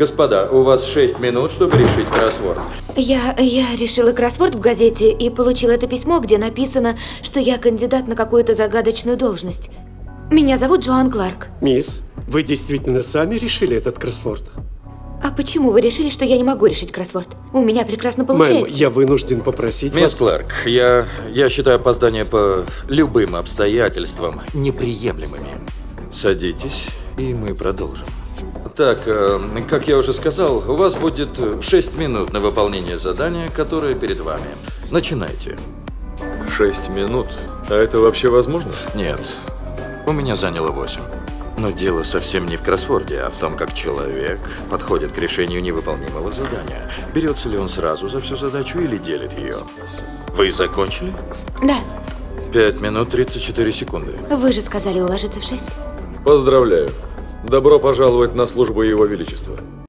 Господа, у вас 6 минут, чтобы решить кроссворд. Я, я решила кроссворд в газете и получила это письмо, где написано, что я кандидат на какую-то загадочную должность. Меня зовут Джоан Кларк. Мисс, вы действительно сами решили этот кроссворд? А почему вы решили, что я не могу решить кроссворд? У меня прекрасно получается. Мэм, я вынужден попросить Мисс вас... Кларк, я, я считаю опоздание по любым обстоятельствам неприемлемыми. Садитесь, и мы продолжим. Так, э, как я уже сказал, у вас будет 6 минут на выполнение задания, которое перед вами. Начинайте. Шесть минут? А это вообще возможно? Нет, у меня заняло 8. Но дело совсем не в кроссворде, а в том, как человек подходит к решению невыполнимого задания. Берется ли он сразу за всю задачу или делит ее. Вы закончили? Да, 5 минут 34 секунды. вы же сказали уложиться в шесть. Поздравляю. Добро пожаловать на службу Его Величества.